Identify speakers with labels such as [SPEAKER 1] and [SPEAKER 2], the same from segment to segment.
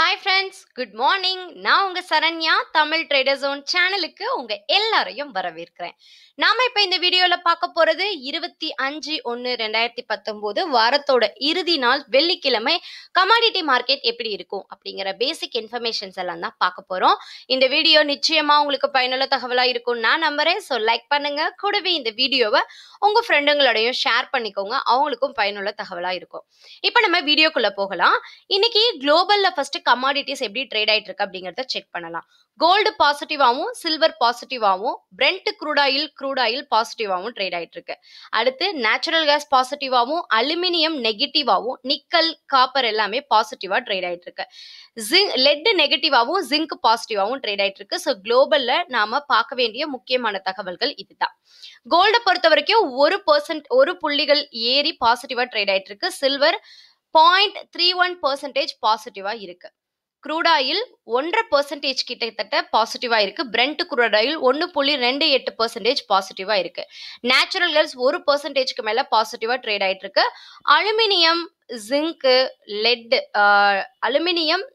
[SPEAKER 1] Hi friends good morning நான் உங்க Saranya Tamil trader zone சேனலுக்கு உங்க எல்லாரையும் வரவேற்கிறேன். நாம இப்ப இந்த வீடியோவில் பார்க்க போறது இருபத்தி அஞ்சு ஒன்னு ரெண்டாயிரத்தி பத்தொம்போது வாரத்தோட இறுதி நாள் வெள்ளிக்கிழமை கமாடிட்டி மார்க்கெட் எப்படி இருக்கும் அப்படிங்கிற பேசிக் இன்ஃபர்மேஷன்ஸ் எல்லாம் தான் பார்க்க போறோம். இந்த வீடியோ நிச்சயமா உங்களுக்கு பயனுள்ள தகவலா இருக்கும் நான் நம்புறேன். ஸோ லைக் பண்ணுங்க. கூடவே இந்த வீடியோவை உங்க ஃப்ரெண்டுங்களோடையும் ஷேர் பண்ணிக்கோங்க. அவங்களுக்கும் பயனுள்ள தகவலா இருக்கும். இப்போ நம்ம வீடியோக்குள்ளே போகலாம். இன்னைக்கு குளோபலில் ஃபஸ்ட்டு கமாடிட்டிஸ் எப்படி ட்ரேட் ஆயிட்டு இருக்கு அப்படிங்கறத செக் பண்ணலாம். கோல்டு பாசிட்டிவாகவும் silver பாசிட்டிவாகவும் Brent crude oil crude oil பாசிட்டிவாவும் trade ஆயிட்டு இருக்கு. அடுத்து நேச்சுரல் கேஸ் பாசிட்டிவாகவும் அலுமினியம் நெகட்டிவாகவும் நிக்கல் காப்பர் எல்லாமே பாசிட்டிவா ட்ரேட் ஆயிட்டு இருக்கு. ஜிங்க் லெட் நெகட்டிவாகவும் ஜிங்க் பாசிட்டிவாகவும் ட்ரேட் ஆயிட்டு இருக்கு. ஸோ குளோபல்ல நாம பார்க்க வேண்டிய முக்கியமான தகவல்கள் இதுதான். கோல்டை பொறுத்த வரைக்கும் ஒரு பர்சன்ட் ஒரு புள்ளிகள் ஏறி பாசிட்டிவா ட்ரேட் ஆயிட்டு இருக்கு. Silver point three one percentage பாசிட்டிவா இருக்கு. க்ரூட் ஆயில் ஒன்றரை பர்சன்டேஜ் கிட்டத்தட்ட பாசிட்டிவாக இருக்குது பிரெண்ட் குரூடாயில் ஆயில் ஒன்று புள்ளி ரெண்டு எட்டு பர்சன்டேஜ் பாசிட்டிவாக இருக்குது நேச்சுரல் கேஸ் ஒரு பர்சன்டேஜ்க்கு மேலே பாசிட்டிவாக ட்ரேட் ஆயிட்டு இருக்கு. Aluminium zinc lead aluminium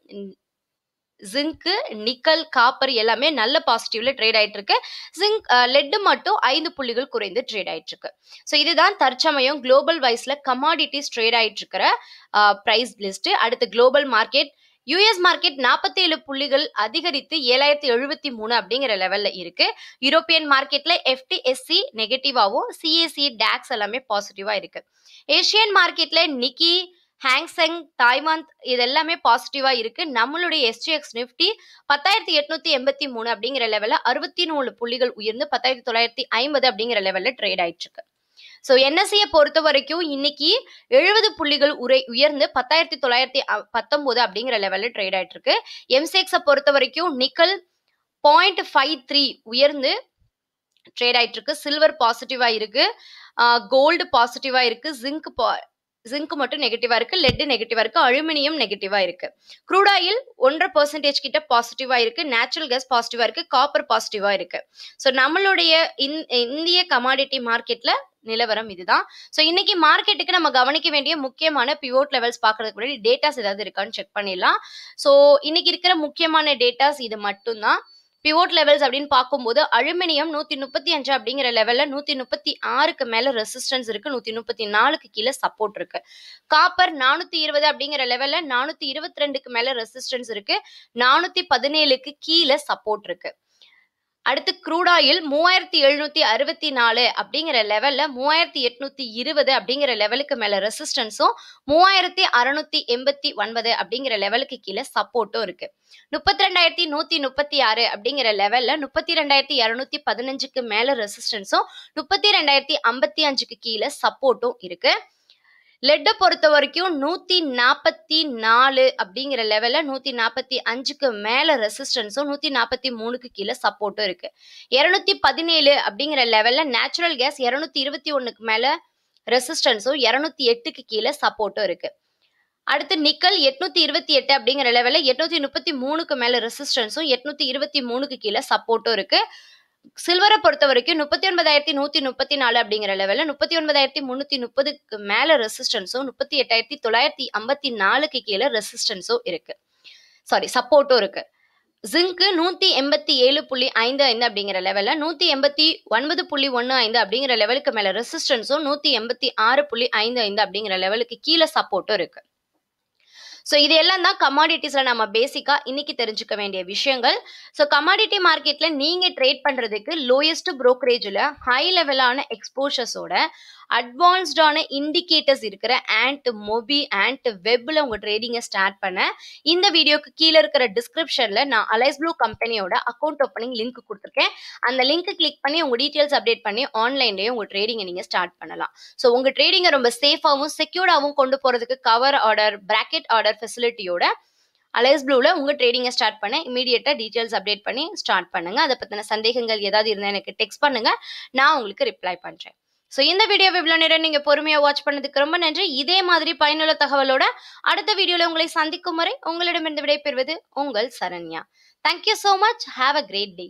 [SPEAKER 1] zinc nickel copper எல்லாமே நல்ல பாசிட்டிவ்ல ட்ரேட் ஆயிட்டு இருக்கு. ஜிங்க் லெட்டு மட்டும் ஐந்து புள்ளிகள் குறைந்து ட்ரேட் ஆயிட்டு இருக்கு. ஸோ இதுதான் தற்சமயம் குளோபல் வைஸ்ல கமாடிட்டிஸ் ட்ரேட் ஆயிட்டு இருக்கிற ப்ரைஸ் லிஸ்ட் அடுத்து குளோபல் மார்க்கெட் யூஎஸ் மார்க்கெட் நாற்பத்தி ஏழு புள்ளிகள் அதிகரித்து ஏழாயிரத்தி எழுபத்தி மூணு அப்படிங்கிற லெவல்ல இருக்கு. யூரோப்பியன் மார்க்கெட்ல எஃப்டிஎஸ்சி நெகட்டிவாவும் சிஎஸ்சி டேக்ஸ் எல்லாமே பாசிட்டிவா இருக்கு. ஏஷியன் மார்க்கெட்ல நிக்கி ஹாங்செங் தாய்வான் இது எல்லாமே பாசிட்டிவா இருக்கு. நம்மளுடைய எஸ்டிஎக்ஸ் நிஃப்டி பத்தாயிரத்தி எட்நூத்தி எண்பத்தி மூணு அப்படிங்கிற லெவல்ல அறுபத்தி நாலு புள்ளிகள் உயர்ந்து பத்தாயிரத்தி தொள்ளாயிரத்தி ஐம்பது அப்படிங்கிற லெவல்ல ட்ரேட் ஆயிட்டு இருக்கு. ஸோ என்எஸ்சியை பொறுத்த வரைக்கும் இன்னைக்கு எழுபது புள்ளிகள் உரை உயர்ந்து பத்தாயிரத்தி தொள்ளாயிரத்தி பத்தொம்போது அப்படிங்கிற லெவலில் ட்ரேட் ஆயிட்டு இருக்கு எம்சேக்ஸை பொறுத்த வரைக்கும் நிக்கல் பாயிண்ட் ஃபைவ் த்ரீ உயர்ந்து ட்ரேட் ஆயிட்டு இருக்கு சில்வர் பாசிட்டிவா இருக்கு. கோல்டு பாசிட்டிவா இருக்கு. ஜிங்க் ஜிங்க் மட்டும் நெகட்டிவா இருக்கு. லெட் நெகட்டிவா இருக்கு. அலுமினியம் நெகட்டிவா இருக்கு. க்ரூட் ஆயில் ஒன்றரை பர்சன்டேஜ் கிட்ட பாசிட்டிவா இருக்கு. நேச்சுரல் கேஸ் பாசிட்டிவா இருக்கு. காப்பர் பாசிட்டிவா இருக்கு. ஸோ நம்மளுடைய இந்திய கமாடிட்டி மார்க்கெட்ல நிலவரம் இதுதான். ஸோ இன்னைக்கு மார்க்கெட்டுக்கு நம்ம கவனிக்க வேண்டிய முக்கியமான பிவோட் லெவல்ஸ் பார்க்கறதுக்கு முன்னாடி டேட்டாஸ் ஏதாவது இருக்கான்னு செக் பண்ணிடலாம். ஸோ இன்னைக்கு இருக்கிற முக்கியமான டேட்டாஸ் இது மட்டும்தான். பிவோட் லெவல்ஸ் அப்படின்னு பார்க்கும்போது அலுமினியம் நூத்தி முப்பத்தி அஞ்சு அப்படிங்கிற லெவல்ல நூத்தி முப்பத்தி ஆறுக்கு மேல ரெசிஸ்டன்ஸ் இருக்கு. நூத்தி முப்பத்தி நாலுக்கு கீழே சப்போர்ட் இருக்கு. காப்பர் நானூத்தி இருபது அப்படிங்கிற லெவல்ல நானூத்தி இருபத்தி ரெண்டுக்கு மேல ரெசிஸ்டன்ஸ் இருக்கு. நானூத்தி பதினேழுக்கு கீழே சப்போர்ட் இருக்கு. அடுத்து க்ரூட் ஆயில் மூவாயிரத்தி எழுநூத்தி அறுபத்தி நாலு அப்படிங்கிற லெவல்ல மூவாயிரத்தி எட்நூத்தி இருபது அப்படிங்கிற லெவலுக்கு மேல ரெசிஸ்டன்ஸும் மூவாயிரத்தி அறுநூத்தி எண்பத்தி ஒன்பது அப்படிங்கிற லெவலுக்கு கீழே சப்போர்ட்டும் இருக்கு. முப்பத்தி ரெண்டாயிரத்தி நூத்தி முப்பத்தி ஆறு அப்படிங்கிற லெவல்ல முப்பத்தி ரெண்டாயிரத்தி இரநூத்தி பதினஞ்சுக்கு மேல ரெசிஸ்டன்ஸும் முப்பத்தி ரெண்டாயிரத்தி ஐம்பத்தி அஞ்சுக்கு கீழே சப்போர்ட்டும் இருக்கு. லெட்டை பொறுத்த வரைக்கும் நூற்றி நாற்பத்தி நாலு அப்படிங்கிற லெவலில் நூற்றி நாற்பத்தி அஞ்சுக்கு மேலே ரெசிஸ்டன்ஸும் நூற்றி நாற்பத்தி மூணுக்கு கீழே சப்போர்ட்டும் இருக்குது இரநூத்தி பதினேழு அப்படிங்கிற லெவலில் நேச்சுரல் கேஸ் இரநூத்தி இருபத்தி ஒன்றுக்கு மேலே ரெசிஸ்டன்ஸும் இரநூத்தி எட்டுக்கு கீழே சப்போர்ட்டும் இருக்குது அடுத்து நிக்கல் எட்நூத்தி இருபத்தி எட்டு அப்படிங்கிற லெவலில் எட்நூத்தி முப்பத்தி மூணுக்கு மேல ரெசிஸ்டன்ஸும் எட்நூத்தி இருபத்தி மூணுக்கு கீழே சப்போர்ட்டும் இருக்கு. சில்வரை பொறுத்த வரைக்கும் முப்பத்தி ஒன்பதாயிரத்தி நூத்தி முப்பத்தி நாலு அப்படிங்கிற லெவல்ல முப்பத்தி ஒன்பதாயிரத்தி முன்னூத்தி முப்பதுக்கு மேல ரெசிஸ்டன்ஸும் முப்பத்தி எட்டாயிரத்தி தொள்ளாயிரத்தி ஐம்பத்தி நாலுக்கு கீழே ரெசிஸ்டன்ஸும் இருக்கு. சாரி சப்போர்ட்டும் இருக்கு. ஜிங்க்கு நூத்தி எண்பத்தி ஏழு புள்ளி ஐந்து ஐந்து அப்படிங்கிற லெவல்ல நூத்தி எண்பத்தி ஒன்பது புள்ளி ஒன்னு ஐந்து அப்படிங்கிற லெவலுக்கு மேல ரெசிஸ்டன்ஸும் நூத்தி எண்பத்தி ஆறு புள்ளி ஐந்து ஐந்து அப்படிங்கிற லெவலுக்கு கீழே சப்போர்ட்டும் இருக்கு. ஸோ இது எல்லாம் தான் கமாடிட்டிஸில் நம்ம பேசிக்காக இன்னைக்கு தெரிஞ்சுக்க வேண்டிய விஷயங்கள். ஸோ கமாடிட்டி மார்க்கெட்டில் நீங்கள் ட்ரேட் பண்ணுறதுக்கு லோயஸ்ட் ப்ரோக்கரேஜில் ஹை லெவலான எக்ஸ்போஷர்ஸோட அட்வான்ஸ்டான இண்டிகேட்டர்ஸ் இருக்கிற ஆண்ட் மொபி ஆண்ட் வெப்பில் உங்கள் ட்ரேடிங்கை ஸ்டார்ட் பண்ண இந்த வீடியோக்கு கீழே இருக்கிற டிஸ்கிரிப்ஷனில் நான் அலைஸ் ப்ளூ கம்பெனியோட அக்கௌண்ட் ஓப்பனிங் லிங்க் கொடுத்துருக்கேன். அந்த லிங்க் கிளிக் பண்ணி உங்கள் டீட்டெயில்ஸ் அப்டேட் பண்ணி ஆன்லைன்லேயே உங்கள் ட்ரேடிங்கை நீங்கள் ஸ்டார்ட் பண்ணலாம். ஸோ உங்கள் ட்ரேடிங்கை ரொம்ப சேஃபாகவும் செக்யூர்டாகவும் கொண்டு போகிறதுக்கு கவர் ஆர்டர் பிராக்கெட் ஆர்டர் ஃபெசிலிட்டியோட அலைஸ் ப்ளூவில் உங்கள் ட்ரேடிங்கை ஸ்டார்ட் பண்ண இமீடியட்டாக டீட்டெயில்ஸ் அப்டேட் பண்ணி ஸ்டார்ட் பண்ணுங்கள் அதை பற்றின சந்தேகங்கள் ஏதாவது இருந்தால் எனக்கு டெக்ஸ்ட் பண்ணுங்க. நான் உங்களுக்கு ரிப்ளை பண்ணுறேன் ஸோ இந்த வீடியோவை இவ்வளோ நேரம் நீங்கள் பொறுமையாக வாட்ச் பண்ணதுக்கு ரொம்ப நன்றி. இதே மாதிரி பயனுள்ள தகவலோட அடுத்த வீடியோவில் உங்களை சந்திக்கும் வரை உங்களிடமிருந்து விடைபெறுவது உங்கள் Saranya. Thank you so much have a great day